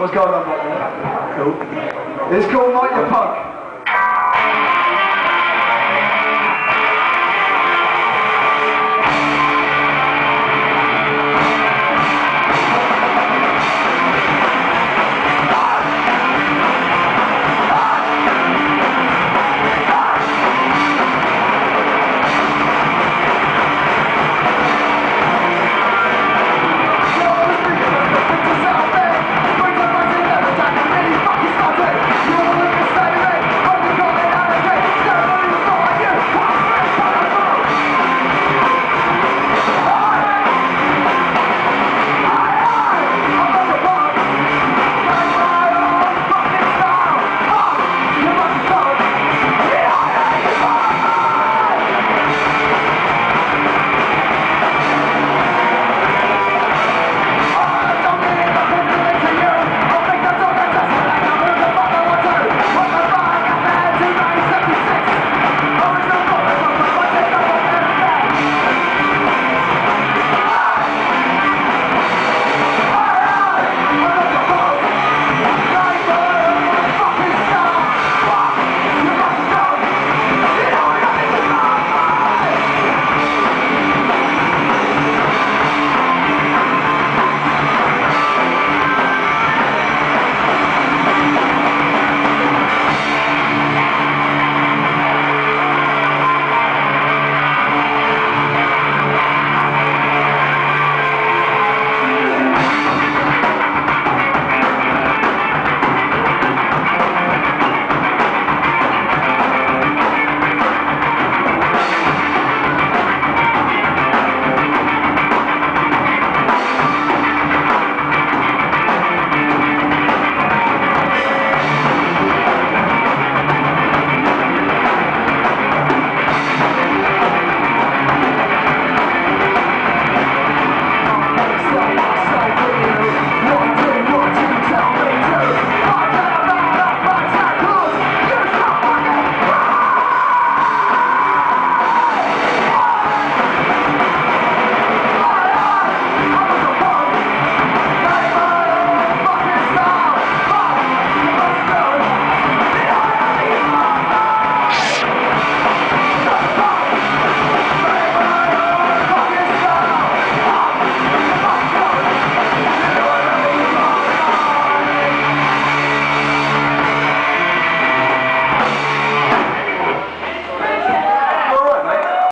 what's going on back there? Cool. It's called Night Your Punk.